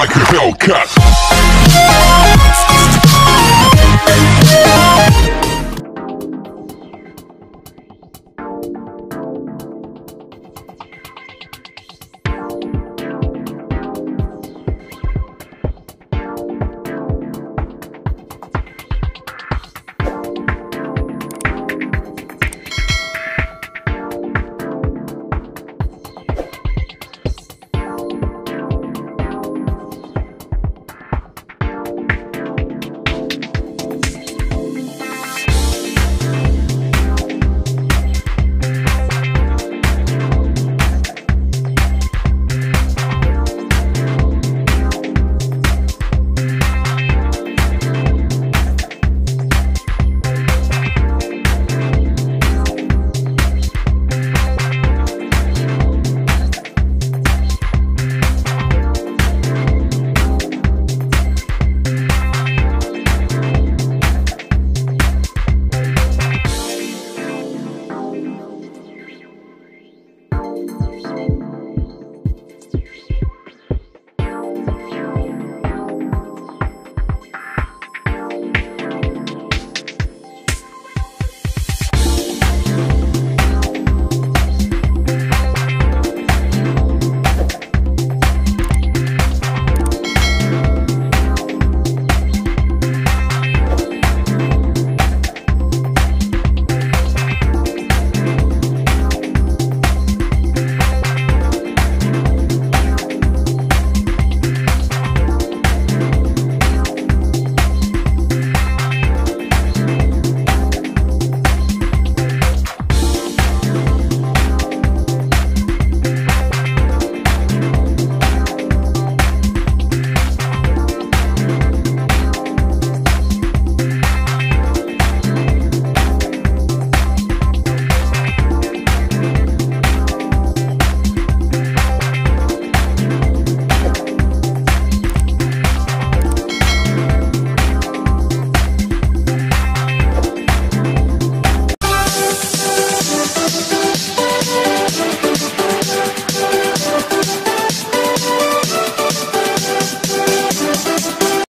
like a Hellcat.